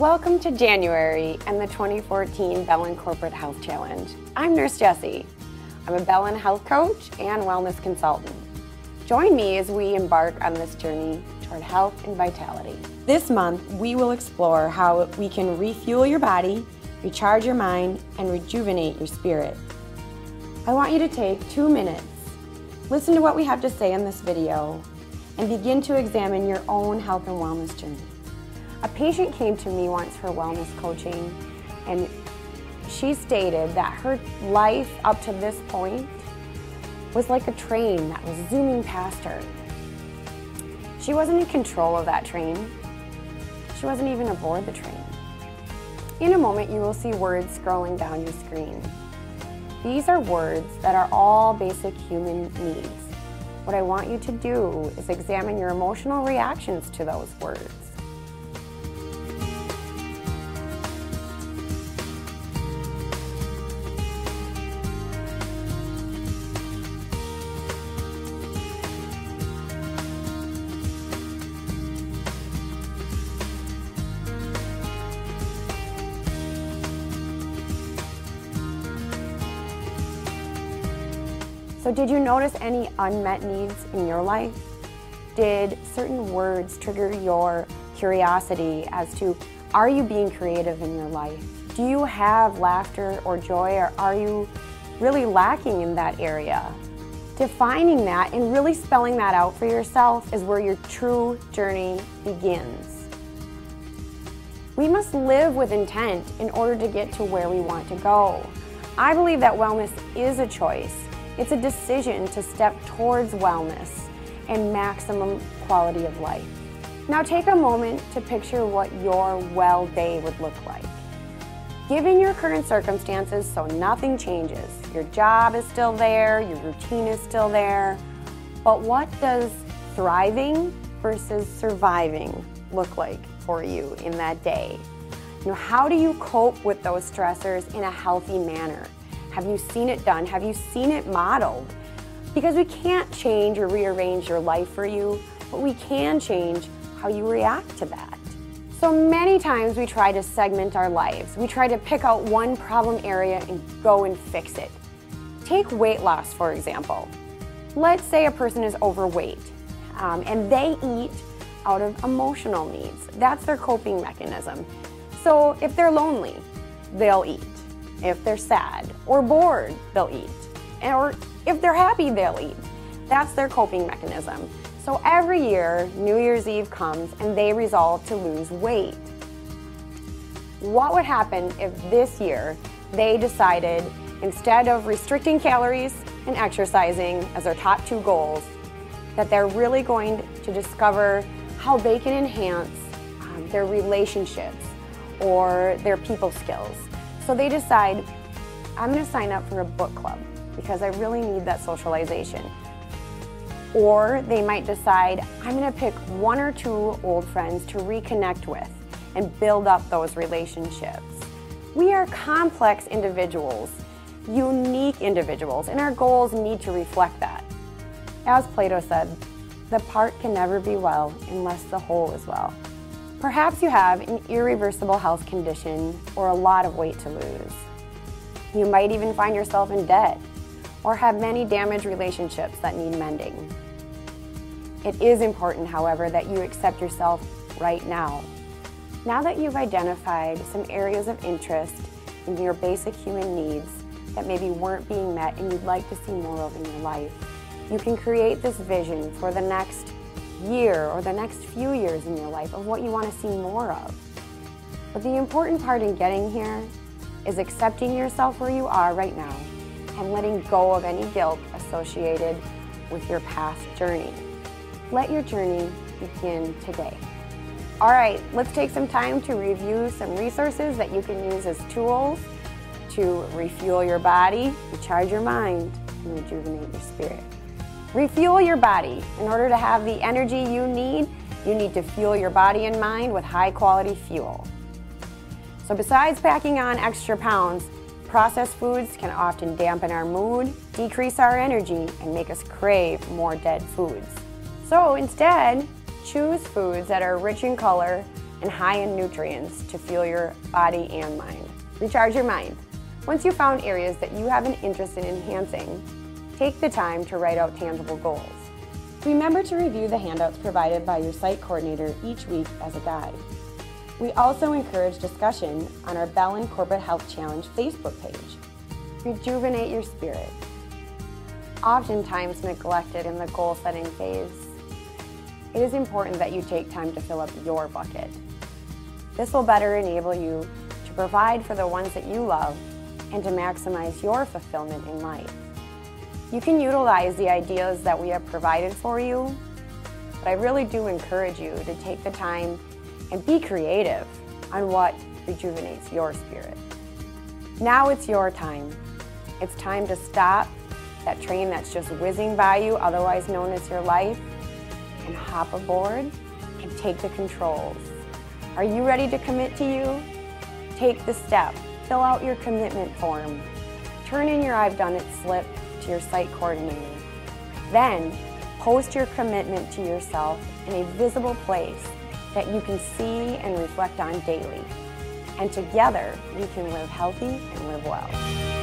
Welcome to January and the 2014 Bellin Corporate Health Challenge. I'm Nurse Jessie. I'm a Bellin health coach and wellness consultant. Join me as we embark on this journey toward health and vitality. This month, we will explore how we can refuel your body, recharge your mind, and rejuvenate your spirit. I want you to take two minutes, listen to what we have to say in this video, and begin to examine your own health and wellness journey. A patient came to me once for wellness coaching, and she stated that her life up to this point was like a train that was zooming past her. She wasn't in control of that train. She wasn't even aboard the train. In a moment, you will see words scrolling down your screen. These are words that are all basic human needs. What I want you to do is examine your emotional reactions to those words. So did you notice any unmet needs in your life? Did certain words trigger your curiosity as to are you being creative in your life? Do you have laughter or joy or are you really lacking in that area? Defining that and really spelling that out for yourself is where your true journey begins. We must live with intent in order to get to where we want to go. I believe that wellness is a choice it's a decision to step towards wellness and maximum quality of life. Now take a moment to picture what your well day would look like. Given your current circumstances, so nothing changes. Your job is still there, your routine is still there, but what does thriving versus surviving look like for you in that day? You know, how do you cope with those stressors in a healthy manner? Have you seen it done? Have you seen it modeled? Because we can't change or rearrange your life for you, but we can change how you react to that. So many times we try to segment our lives. We try to pick out one problem area and go and fix it. Take weight loss, for example. Let's say a person is overweight um, and they eat out of emotional needs. That's their coping mechanism. So if they're lonely, they'll eat. If they're sad or bored, they'll eat. Or if they're happy, they'll eat. That's their coping mechanism. So every year, New Year's Eve comes and they resolve to lose weight. What would happen if this year they decided instead of restricting calories and exercising as their top two goals, that they're really going to discover how they can enhance um, their relationships or their people skills so they decide, I'm going to sign up for a book club because I really need that socialization. Or they might decide, I'm going to pick one or two old friends to reconnect with and build up those relationships. We are complex individuals, unique individuals, and our goals need to reflect that. As Plato said, the part can never be well unless the whole is well. Perhaps you have an irreversible health condition or a lot of weight to lose. You might even find yourself in debt or have many damaged relationships that need mending. It is important, however, that you accept yourself right now. Now that you've identified some areas of interest in your basic human needs that maybe weren't being met and you'd like to see more of in your life, you can create this vision for the next year or the next few years in your life of what you want to see more of. But the important part in getting here is accepting yourself where you are right now and letting go of any guilt associated with your past journey. Let your journey begin today. All right, let's take some time to review some resources that you can use as tools to refuel your body, recharge your mind, and rejuvenate your spirit. Refuel your body. In order to have the energy you need, you need to fuel your body and mind with high quality fuel. So besides packing on extra pounds, processed foods can often dampen our mood, decrease our energy, and make us crave more dead foods. So instead, choose foods that are rich in color, and high in nutrients to fuel your body and mind. Recharge your mind. Once you've found areas that you have an interest in enhancing, take the time to write out tangible goals. Remember to review the handouts provided by your site coordinator each week as a guide. We also encourage discussion on our Bellin Corporate Health Challenge Facebook page. Rejuvenate your spirit. Oftentimes neglected in the goal setting phase, it is important that you take time to fill up your bucket. This will better enable you to provide for the ones that you love and to maximize your fulfillment in life. You can utilize the ideas that we have provided for you, but I really do encourage you to take the time and be creative on what rejuvenates your spirit. Now it's your time. It's time to stop that train that's just whizzing by you, otherwise known as your life, and hop aboard and take the controls. Are you ready to commit to you? Take the step. Fill out your commitment form. Turn in your I've done it slip to your site coordinator. Then, post your commitment to yourself in a visible place that you can see and reflect on daily. And together, we can live healthy and live well.